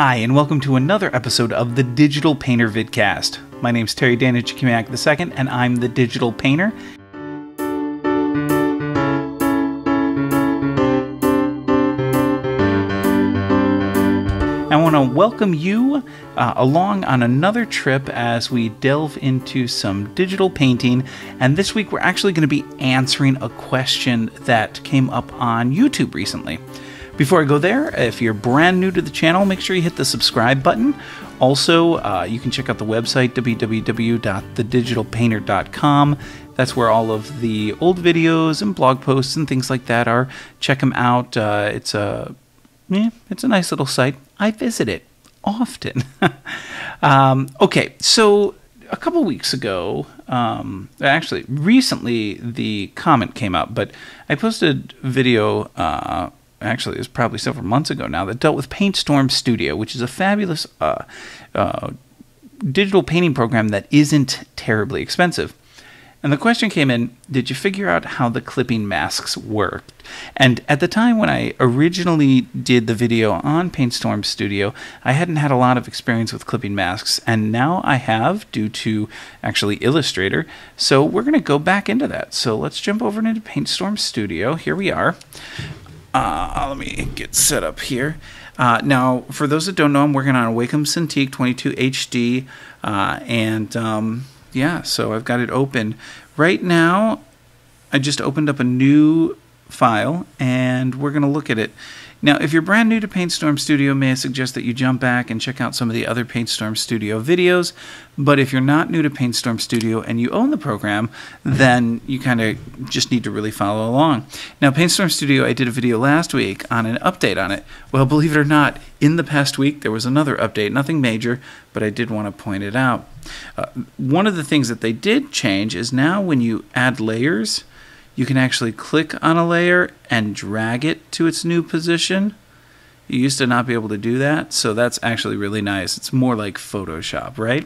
Hi, and welcome to another episode of the Digital Painter Vidcast. My name is Terry Danich II, and I'm the Digital Painter. I want to welcome you uh, along on another trip as we delve into some digital painting. And this week, we're actually going to be answering a question that came up on YouTube recently. Before I go there, if you're brand new to the channel, make sure you hit the subscribe button. Also, uh, you can check out the website www.thedigitalpainter.com. That's where all of the old videos and blog posts and things like that are. Check them out. Uh, it's a yeah, it's a nice little site. I visit it often. um, okay, so a couple weeks ago, um, actually recently, the comment came up, but I posted video. Uh, actually, it was probably several months ago now that dealt with PaintStorm Studio, which is a fabulous uh, uh, digital painting program that isn't terribly expensive. And the question came in Did you figure out how the clipping masks worked? And at the time when I originally did the video on PaintStorm Studio, I hadn't had a lot of experience with clipping masks, and now I have due to actually Illustrator. So we're going to go back into that. So let's jump over into PaintStorm Studio. Here we are. Uh, let me get set up here. Uh, now, for those that don't know, I'm working on a Wacom Cintiq 22 HD, uh, and um, yeah, so I've got it open. Right now, I just opened up a new file and we're going to look at it. Now, if you're brand new to PaintStorm Studio, may I suggest that you jump back and check out some of the other PaintStorm Studio videos. But if you're not new to PaintStorm Studio and you own the program, then you kind of just need to really follow along. Now, PaintStorm Studio, I did a video last week on an update on it. Well, believe it or not, in the past week, there was another update. Nothing major, but I did want to point it out. Uh, one of the things that they did change is now when you add layers, you can actually click on a layer and drag it to its new position. You used to not be able to do that, so that's actually really nice. It's more like Photoshop, right?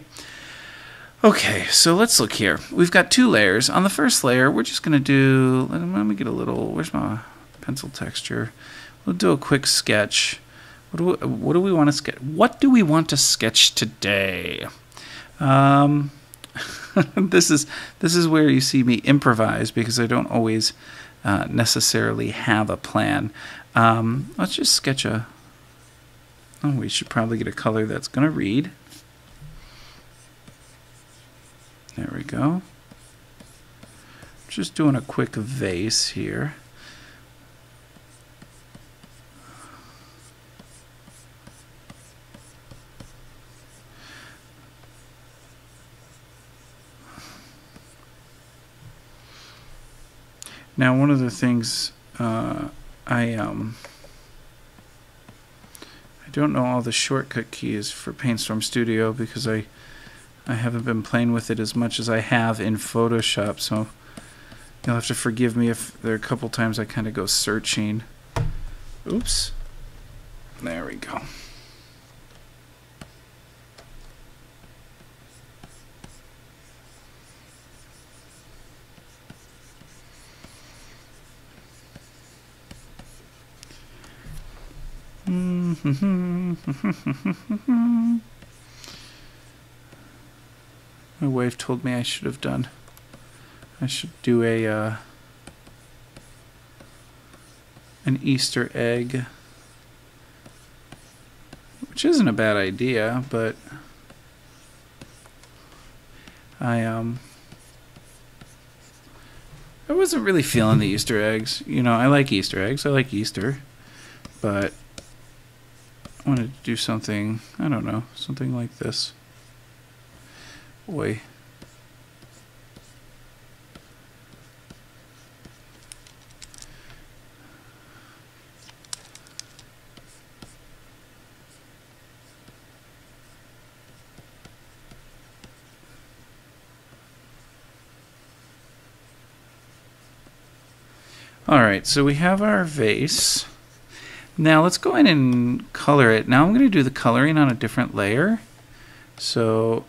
Okay, so let's look here. We've got two layers. On the first layer, we're just going to do, let me get a little, where's my pencil texture? We'll do a quick sketch. What do we, what do we want to sketch? What do we want to sketch today? Um, this is this is where you see me improvise because I don't always uh, necessarily have a plan. Um, let's just sketch a. Oh, we should probably get a color that's going to read. There we go. Just doing a quick vase here. Now, one of the things uh, I um, I don't know all the shortcut keys for PaintStorm Studio because I I haven't been playing with it as much as I have in Photoshop. So you'll have to forgive me if there are a couple times I kind of go searching. Oops. There we go. My wife told me I should have done. I should do a uh, an Easter egg, which isn't a bad idea, but I um I wasn't really feeling the Easter eggs. You know, I like Easter eggs. I like Easter, but I wanted to do something, I don't know, something like this. Boy. All right, so we have our vase. Now let's go in and color it. Now I'm going to do the coloring on a different layer. So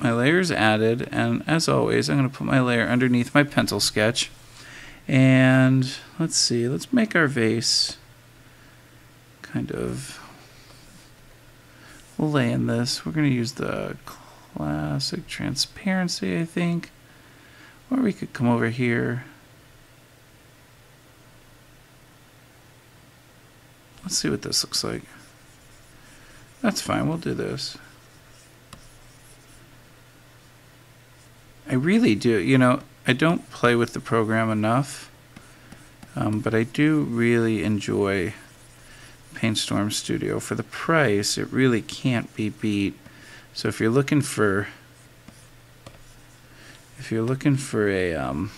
my layer is added and as always I'm going to put my layer underneath my pencil sketch and let's see let's make our vase kind of we'll lay in this. We're going to use the classic transparency, I think. Or we could come over here. Let's see what this looks like. That's fine, we'll do this. I really do, you know, I don't play with the program enough, um, but I do really enjoy PaintStorm Studio. For the price, it really can't be beat. So if you're looking for, if you're looking for a, um,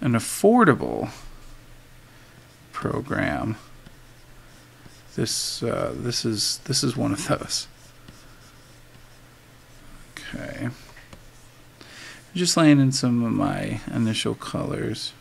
an affordable program, this uh, this is this is one of those. Okay. Just laying in some of my initial colors.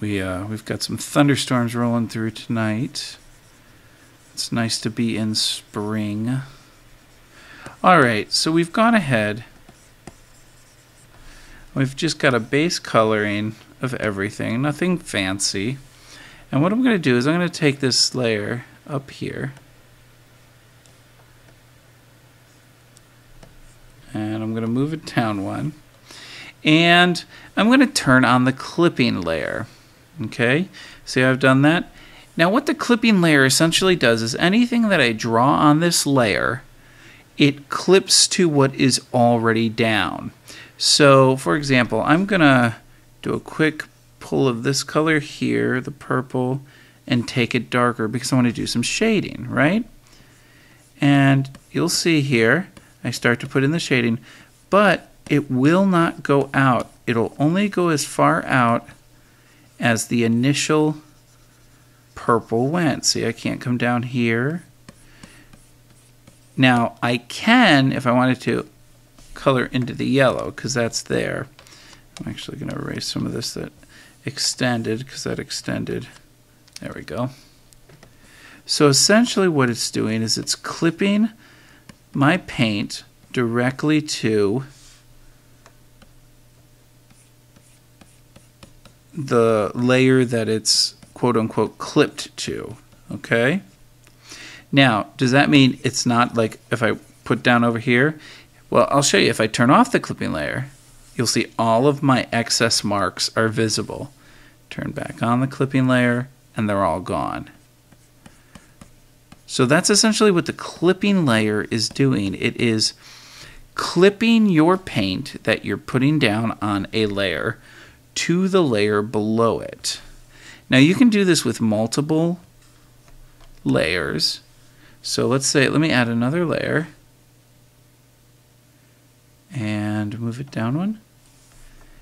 We uh, we've got some thunderstorms rolling through tonight. It's nice to be in spring. All right, so we've gone ahead. We've just got a base coloring of everything, nothing fancy. And what I'm going to do is I'm going to take this layer up here. And I'm going to move it down one. And I'm going to turn on the clipping layer. Okay, see how I've done that? Now what the clipping layer essentially does is anything that I draw on this layer, it clips to what is already down. So for example, I'm gonna do a quick pull of this color here, the purple, and take it darker because I want to do some shading, right? And you'll see here, I start to put in the shading, but it will not go out. It'll only go as far out as the initial purple went. See, I can't come down here. Now, I can, if I wanted to, color into the yellow, because that's there. I'm actually going to erase some of this that extended, because that extended. There we go. So essentially what it's doing is it's clipping my paint directly to the layer that it's quote unquote clipped to. Okay? Now, does that mean it's not like if I put down over here? Well, I'll show you. If I turn off the clipping layer, you'll see all of my excess marks are visible. Turn back on the clipping layer, and they're all gone. So that's essentially what the clipping layer is doing. It is clipping your paint that you're putting down on a layer to the layer below it. Now you can do this with multiple layers. So let's say, let me add another layer and move it down one.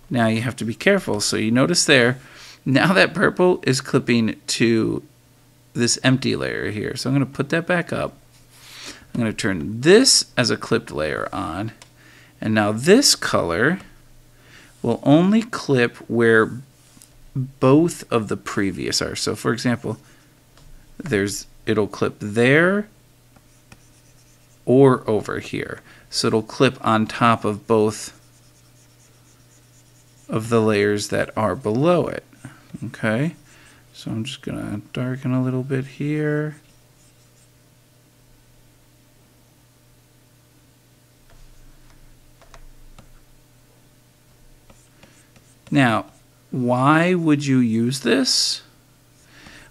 Now you have to be careful. So you notice there, now that purple is clipping to this empty layer here. So I'm going to put that back up. I'm going to turn this as a clipped layer on. And now this color will only clip where both of the previous are. So for example, there's it'll clip there or over here. So it'll clip on top of both of the layers that are below it. Okay, so I'm just to darken a little bit here. Now, why would you use this?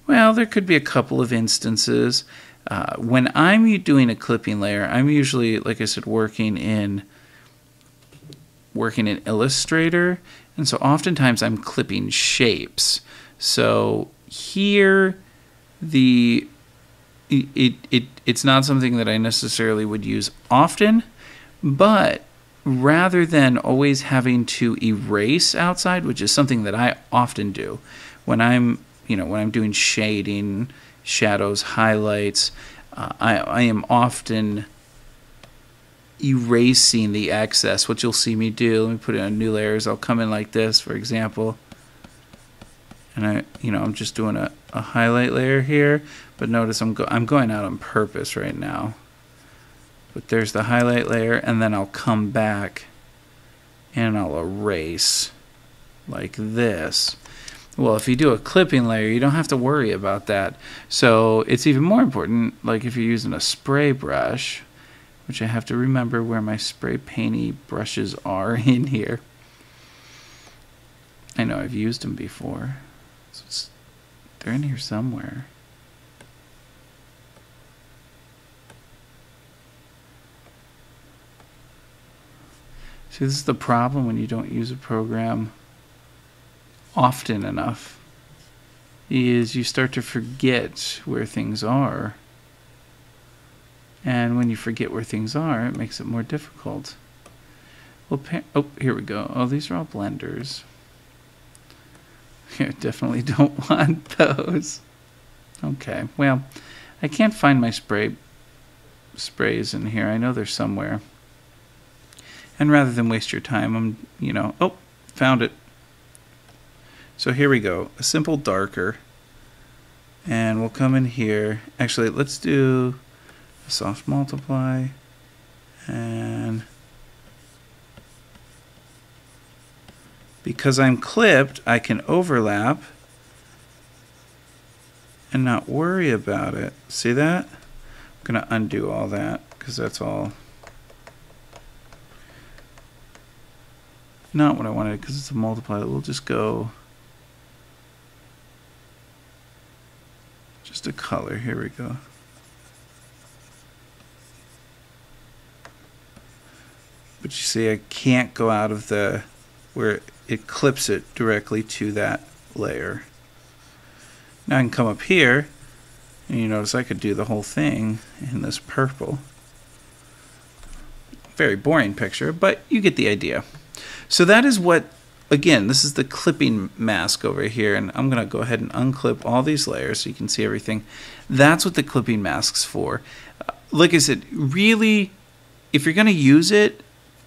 Well, there could be a couple of instances. Uh, when I'm doing a clipping layer, I'm usually, like I said, working in working in Illustrator, and so oftentimes I'm clipping shapes. So here, the it, it, it it's not something that I necessarily would use often, but rather than always having to erase outside, which is something that I often do when I'm, you know, when I'm doing shading, shadows, highlights, uh, I, I am often erasing the excess. What you'll see me do, let me put it on new layers. I'll come in like this, for example. And I, you know, I'm just doing a, a highlight layer here, but notice I'm, go I'm going out on purpose right now. But there's the highlight layer, and then I'll come back and I'll erase like this. Well, if you do a clipping layer, you don't have to worry about that. So it's even more important, like if you're using a spray brush, which I have to remember where my spray painty brushes are in here. I know I've used them before. So they're in here somewhere. See, this is the problem when you don't use a program often enough is you start to forget where things are. And when you forget where things are, it makes it more difficult. Well, oh, here we go. Oh, these are all blenders. I definitely don't want those. Okay, well, I can't find my spray sprays in here. I know they're somewhere. And rather than waste your time, I'm, you know, oh, found it. So here we go, a simple darker. And we'll come in here. Actually, let's do a soft multiply. And because I'm clipped, I can overlap and not worry about it. See that? I'm going to undo all that because that's all not what I wanted because it's a multiply. We'll just go just a color. Here we go. But you see, I can't go out of the where it clips it directly to that layer. Now I can come up here and you notice I could do the whole thing in this purple. Very boring picture, but you get the idea. So that is what, again, this is the clipping mask over here, and I'm going to go ahead and unclip all these layers so you can see everything. That's what the clipping mask's for. Uh, like I said, really, if you're going to use it,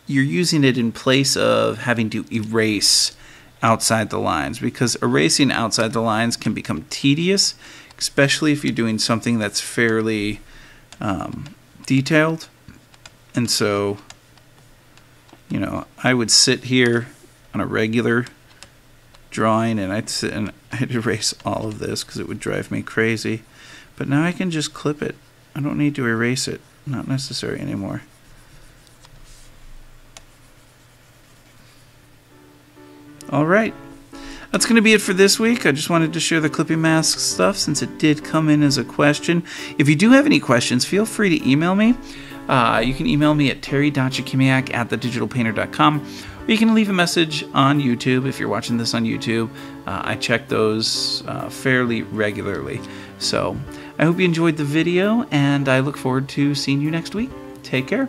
you're using it in place of having to erase outside the lines because erasing outside the lines can become tedious, especially if you're doing something that's fairly um, detailed. And so you know, I would sit here on a regular drawing and I'd sit and I'd erase all of this because it would drive me crazy. But now I can just clip it. I don't need to erase it. Not necessary anymore. All right. That's going to be it for this week. I just wanted to share the clipping mask stuff since it did come in as a question. If you do have any questions, feel free to email me. Uh, you can email me at terry.jakimiak at thedigitalpainter.com. Or you can leave a message on YouTube if you're watching this on YouTube. Uh, I check those uh, fairly regularly. So I hope you enjoyed the video, and I look forward to seeing you next week. Take care.